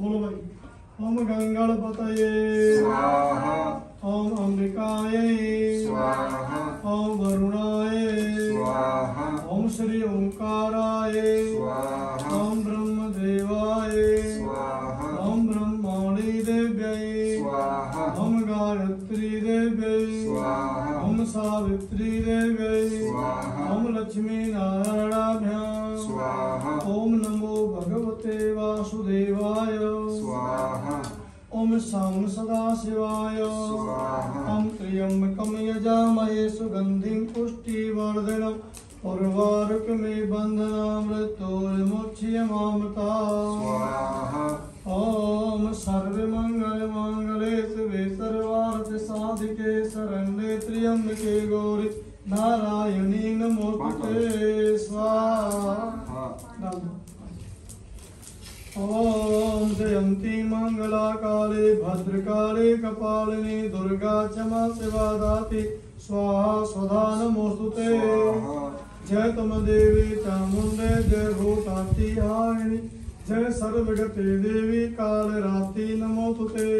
बोलो भाई ओम गंगणपतये स्वाहा। ओम अंबिकाय ओम वरुणाय ओम श्री ओंकाराय ओम ब्रह्मदेवाय स्वाहा ओम ब्रह्माणी देव्यै ओम गायत्री देव्यै सावित्री देव्यै स्वाहा। ओम लक्ष्मी नारायणाभ्यां। ओम नमो भगवते वासुदेवाय। ओम साम सदा शिवाय ओम त्र्यंबकम यजामहे सुगंधिं पुष्टिवर्धनम्। उर्वारुकमे बन्धनामृतोर्मुच्यमामृता ॐ सर्वमङ्गलमाङ्गले शिवे सर्वार्थ साधिके शरण्ये त्र्यम्बके गौरि नारायणी नमोस्तुते स्वाहा। ॐ जयन्ती मङ्गलाकाले भद्रकाले कपालिनी दुर्गा क्षमा शिवा दाति स्वाहा स्वधा नमोऽस्तु ते। जय तुम देवी चामुण्डे जय भूताति हारिणि जय सर्वगते देवी काल रात्रि नमो तुते।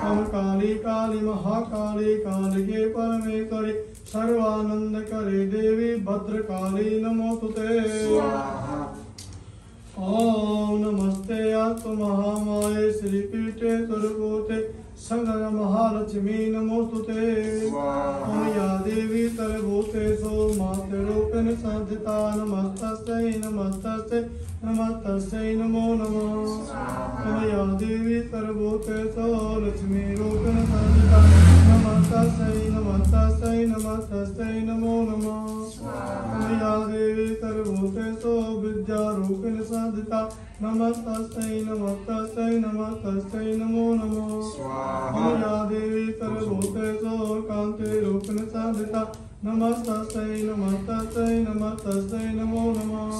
हम काली काली महाकाली कालिके परमेश्वरी सर्वानंद करे देवी भद्रकाली नमो तुते। ओम नमस्ते आत्म महामाये श्रीपीठे तुर्भूते संगर महालक्ष्मी नमोस्तुते स्वाहा। ओम या देवी तरभूते सो माते रूपेण संधिता नमस्तस्यै नमस्तस्यै। नमस्तस्यै नमो नमः। ओम देवी तरभूते सो लक्ष्मी रूपेण संधिता नमस्तस्यै नमस्तस्यै नमस्तस्यै नमो नमः ओम या देवी सर्वभूते सो विद्या रूपिण साधिता नमस्तस्यै नमस्तस्यै नमस्तस्यै नमो नमः स्वाहा देवी सर्वभूते सो कान्ते रूपिण साधिता नमस्तस्यै नमस्तस्यै नमस्तस्यै नमो नमः।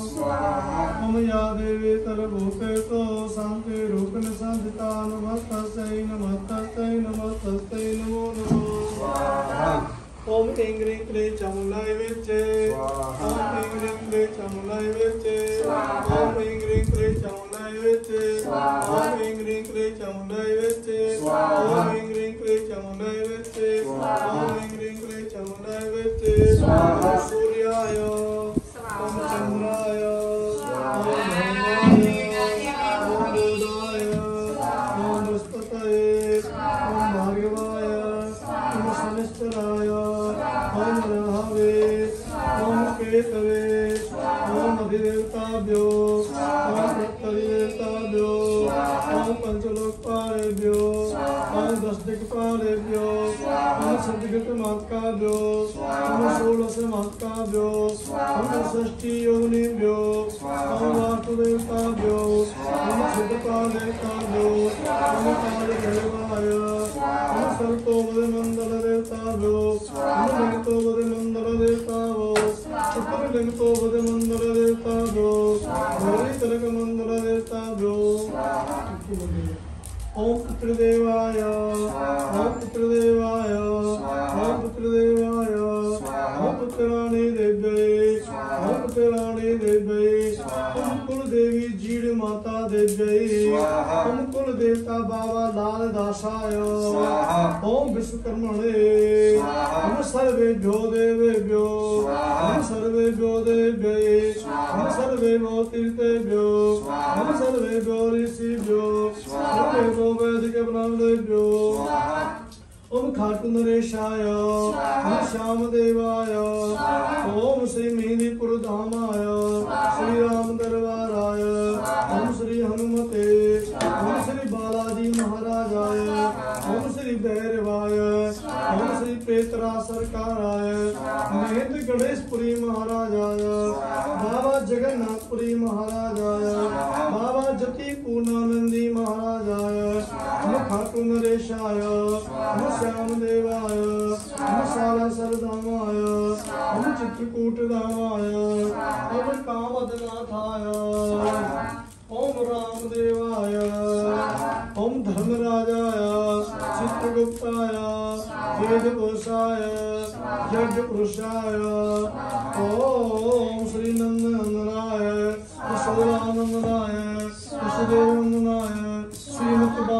ओम या देवी सर्वभूते सो शान्ति रूपिण साधिता। नमस्तस्यै नमस्तस्यै नमस्तस्यै नमो नमः। ओम ह्रीं ह्रीं क्लीं चामुण्डाय विच्चे ओम ह्रीं ह्रीं क्लीं चामुण्डाय विच्चे ओम ह्रीं ह्रीं क्लीं चामुण्डाय विच्चे ओम ह्रीं ह्रीं क्लीं चामुण्डाय विच्चे ओम ह्रीं ह्रीं क्लीं चामुण्डाय विच्चे ओम विच्चे ओम अधिदेवताभ्यो ओम प्रत्यधिदेवताभ्यो ओम पंचलोकपालेभ्यो ओम दशदिक्पालेभ्यो ओम सद्गतमात्काभ्यो ओम षोडशमात्काभ्यो ओम षष्ठी योनिभ्यो ओम वासुदेवताभ्यो ओम सिद्धपादेवताभ्यो ओम कालदेवाय ओम सर्पोपदमण्डलदेवताभ्यो ओम लिङ्गतोपदमण्डलदेवताभ्यो ओम पुत्रदेवाय ओम पुत्राणी देव्यै ओम पुत्राणी देव्यै ओम कुलदेवी जीड़ माता देव्यै स्वाहा। ओम कुल देवता बाबा लाल दासाय स्वाहा। ओम विश्वकर्मणे स्वाहा। ओम सर्वेभ्यो देवेभ्यो स्वाहा। ओम सर्वेभ्यो देव्यै स्वाहा। ओम सर्वेभ्यो तीर्थेभ्यो स्वाहा। ओम सर्वेभ्यो ऋषिभ्यो स्वाहा। सर्वेभ्यो वैदिक ब्राह्मणेभ्यो स्वाहा ओम खाटू नरेशाय ओम श्याम देवाय ओम श्री मेहंदीपुर धामाय श्री राम दरबाराय ओम श्री हनुमते ओम श्री बालाजी महाराजाय ओम श्री भैरवाय ओम श्री पेतरा सरकाराय महेंद्र गणेशपुरी महाराजाय बाबा जगन्नाथपुरी महाराजाय बाबा जति पूर्णानंदी महाराजाय ओम खाटू नरेशाय ओम श्याम देवाय ओम शाला सरधामाय ओम चित्रकूट धामाय ओम कामदनाथाय ओम रामदेवाय, ओम धर्मराजाय, चित्रगुप्ताय वेदकोशाय यज्ञपुरुषाय ओम श्री नंदनंदनाय महादेव नंदनाय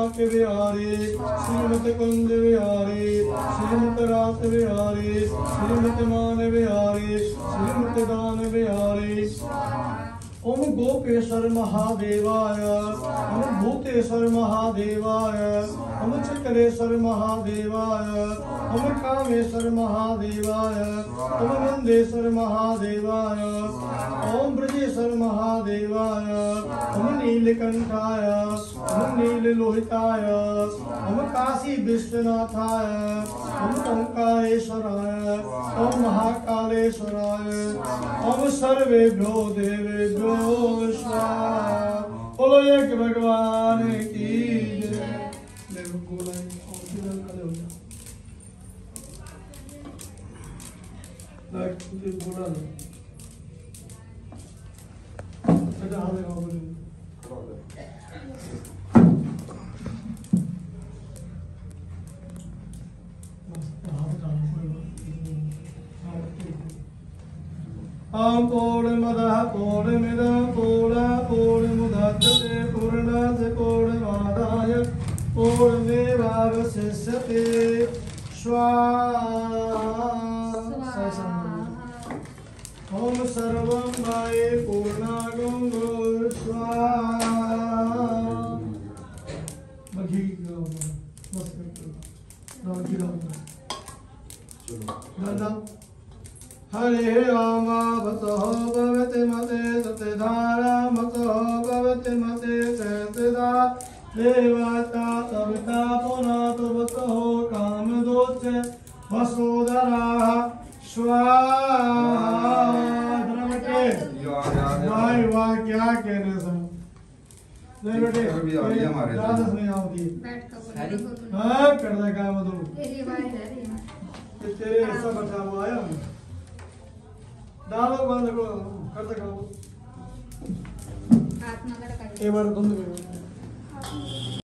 श्रीमत बाके श्रीमत कुंज बिहारी, श्रीमत रात बिहारी, श्रीमत मान बिहारी, श्रीमत दान बिहारी। ओम गोपेश्वर महादेवाय, ओम भूतेश्वर महादेवाय, ओम चक्रेश्वर महादेवाय, ओम कामेश्वर महादेवाय, ओम नंदेश्वर महादेवाय। ओम ब्रजेश्वर महादेवाय ओम नीलकंठाय ओम नीललोहिताय ओम काशी विश्वनाथाय ओम ओंकारेश्वराय ओम महाकालेश्वराय ओम सर्वेभ्यो देवेभ्यो बोलो एक भगवान की जय लगाओ बोलो आम पूर्णमदः पूर्णमिदं पूर्णा पूर्णमुदच्यते पूर्णस्य पूर्णमादाय पूर्णमेवावशिष्यते स्वाहा दादा। हरे रामावतः भवति मते सत्यधारा मतः भवति मते सत्यदा देवता तविता पुनः तुवतः कामदोच वसोदराः स्वाहा। बेटे वाह क्या कहने सर ले बेटे अभी आ रही है हमारे क्या इधर। दसने आओगी बैठ कर बोलो। बोलो। हाँ कर दे काम तो तेरे ऐसा बचा हुआ आया हूँ डालो बांध को कर सका ఏమడుతుంది మేము